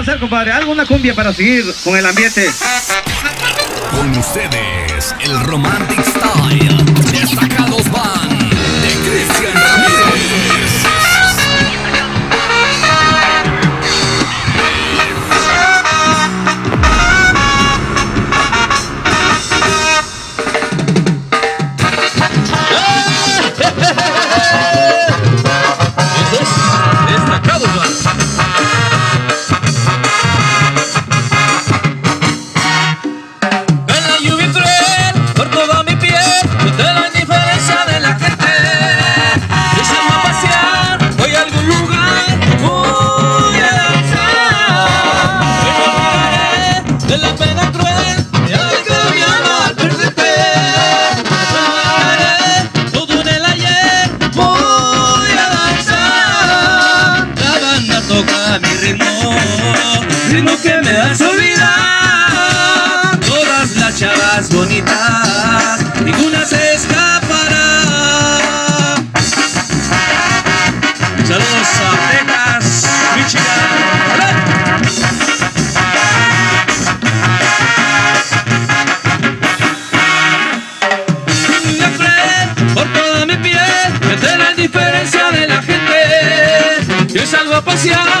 hacer, compadre? ¿Alguna cumbia para seguir con el ambiente? Con ustedes, el Romantic Style. Ritmo, ritmo que me hace olvidar todas las chavas bonitas, ninguna se escapará. Saludos a Texas, Michigan. Cruel por toda mi piel, desde la indiferencia de la gente. Yo salgo a pasear,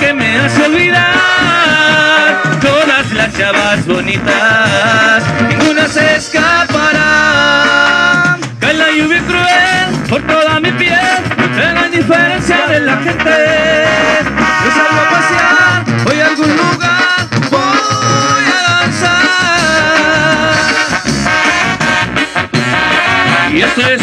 que me hace olvidar todas las chavas bonitas, ninguna se escapará. Cae la lluvia cruel por toda mi piel, de la indiferencia de la gente. Yo salgo a pasear, voy a algún lugar, voy a danzar. Y esto es